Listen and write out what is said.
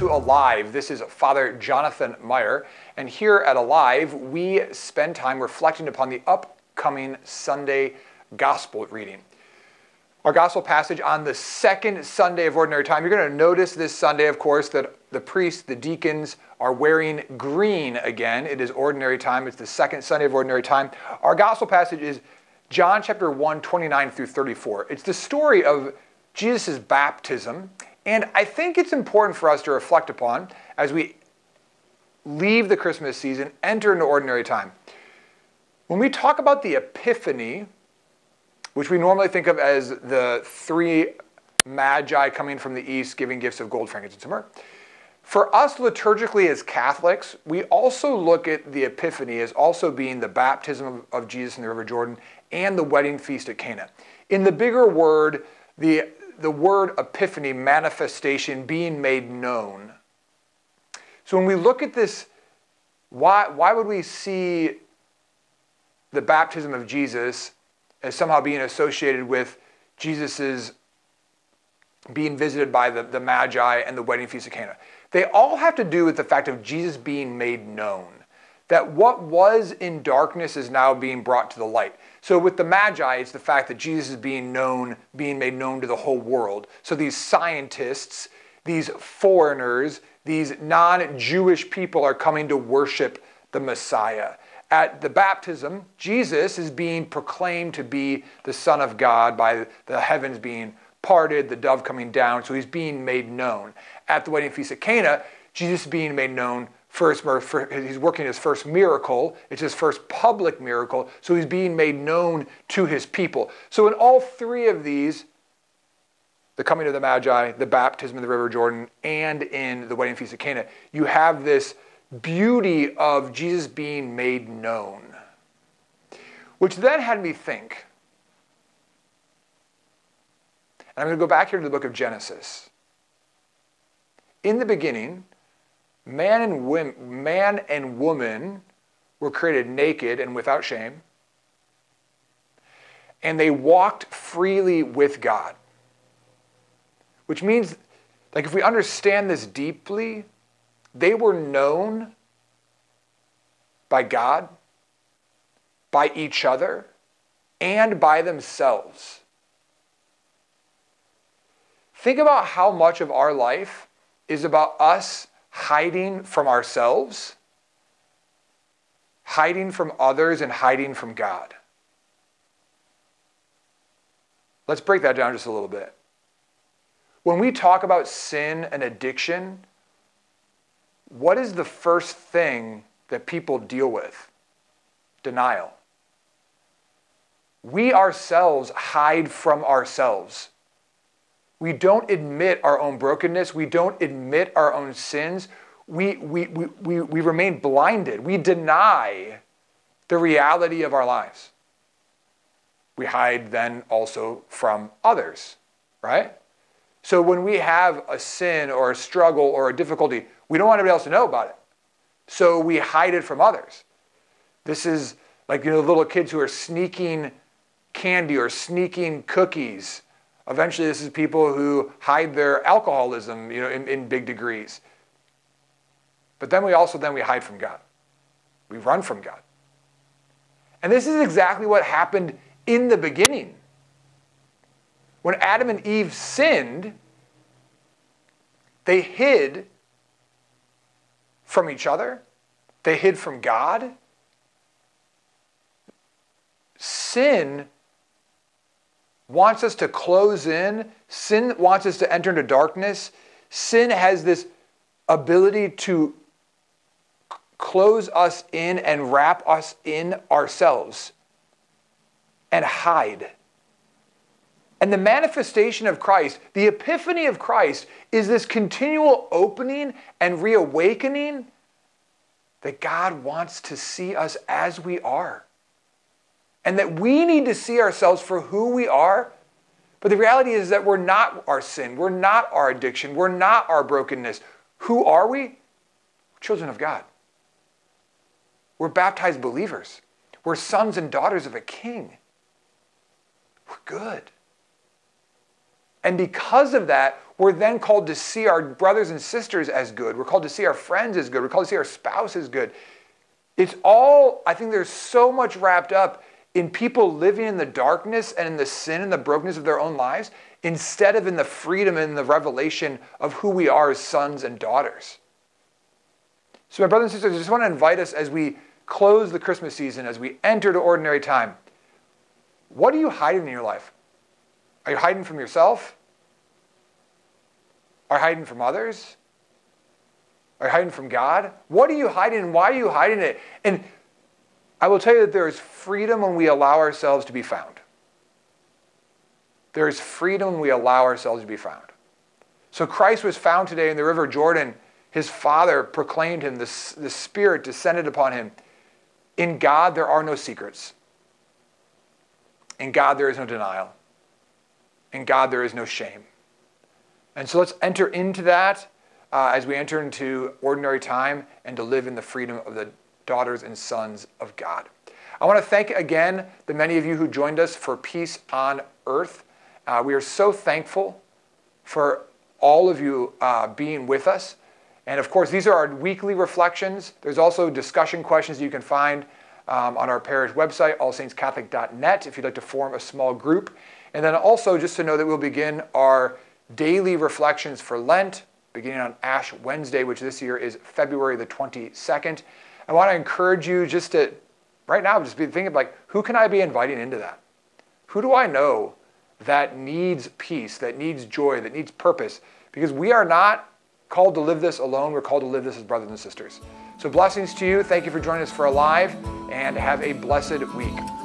to Alive. This is Father Jonathan Meyer, and here at Alive, we spend time reflecting upon the upcoming Sunday Gospel reading. Our Gospel passage on the second Sunday of Ordinary Time. You're going to notice this Sunday, of course, that the priests, the deacons, are wearing green again. It is Ordinary Time, it's the second Sunday of Ordinary Time. Our Gospel passage is John chapter 1, 29 through 34. It's the story of Jesus' baptism and I think it's important for us to reflect upon as we leave the Christmas season, enter into ordinary time. When we talk about the Epiphany, which we normally think of as the three magi coming from the east giving gifts of gold, frankincense, and myrrh, for us liturgically as Catholics, we also look at the Epiphany as also being the baptism of, of Jesus in the River Jordan and the wedding feast at Cana. In the bigger word, the the word epiphany, manifestation, being made known. So when we look at this, why, why would we see the baptism of Jesus as somehow being associated with Jesus's being visited by the, the Magi and the wedding feast of Cana? They all have to do with the fact of Jesus being made known. That what was in darkness is now being brought to the light. So with the Magi, it's the fact that Jesus is being known, being made known to the whole world. So these scientists, these foreigners, these non-Jewish people are coming to worship the Messiah. At the baptism, Jesus is being proclaimed to be the Son of God by the heavens being parted, the dove coming down, so he's being made known. At the wedding feast at Cana, Jesus is being made known first, he's working his first miracle. It's his first public miracle. So he's being made known to his people. So in all three of these, the coming of the Magi, the baptism in the River Jordan, and in the wedding feast of Cana, you have this beauty of Jesus being made known. Which then had me think. And I'm going to go back here to the book of Genesis. In the beginning, Man and, women, man and woman were created naked and without shame, and they walked freely with God. Which means, like, if we understand this deeply, they were known by God, by each other, and by themselves. Think about how much of our life is about us hiding from ourselves, hiding from others, and hiding from God. Let's break that down just a little bit. When we talk about sin and addiction, what is the first thing that people deal with? Denial. We ourselves hide from ourselves. We don't admit our own brokenness. We don't admit our own sins. We, we, we, we, we remain blinded. We deny the reality of our lives. We hide then also from others, right? So when we have a sin or a struggle or a difficulty, we don't want anybody else to know about it. So we hide it from others. This is like you know little kids who are sneaking candy or sneaking cookies Eventually, this is people who hide their alcoholism, you know, in, in big degrees. But then we also then we hide from God. We run from God. And this is exactly what happened in the beginning. When Adam and Eve sinned, they hid from each other. They hid from God. Sin wants us to close in. Sin wants us to enter into darkness. Sin has this ability to close us in and wrap us in ourselves and hide. And the manifestation of Christ, the epiphany of Christ, is this continual opening and reawakening that God wants to see us as we are and that we need to see ourselves for who we are. But the reality is that we're not our sin, we're not our addiction, we're not our brokenness. Who are we? Children of God. We're baptized believers. We're sons and daughters of a king. We're good. And because of that, we're then called to see our brothers and sisters as good. We're called to see our friends as good. We're called to see our spouse as good. It's all, I think there's so much wrapped up in people living in the darkness and in the sin and the brokenness of their own lives instead of in the freedom and the revelation of who we are as sons and daughters. So, my brothers and sisters, I just want to invite us as we close the Christmas season, as we enter to ordinary time. What are you hiding in your life? Are you hiding from yourself? Are you hiding from others? Are you hiding from God? What are you hiding why are you hiding it? And I will tell you that there is freedom when we allow ourselves to be found. There is freedom when we allow ourselves to be found. So Christ was found today in the river Jordan. His Father proclaimed him, the, the Spirit descended upon him. In God, there are no secrets. In God, there is no denial. In God, there is no shame. And so let's enter into that uh, as we enter into ordinary time and to live in the freedom of the daughters and sons of God. I want to thank again the many of you who joined us for Peace on Earth. Uh, we are so thankful for all of you uh, being with us. And of course, these are our weekly reflections. There's also discussion questions you can find um, on our parish website, allsaintscatholic.net, if you'd like to form a small group. And then also, just to know that we'll begin our daily reflections for Lent, beginning on Ash Wednesday, which this year is February the 22nd. I want to encourage you just to, right now, just be thinking like, who can I be inviting into that? Who do I know that needs peace, that needs joy, that needs purpose? Because we are not called to live this alone. We're called to live this as brothers and sisters. So, blessings to you. Thank you for joining us for Alive, and have a blessed week.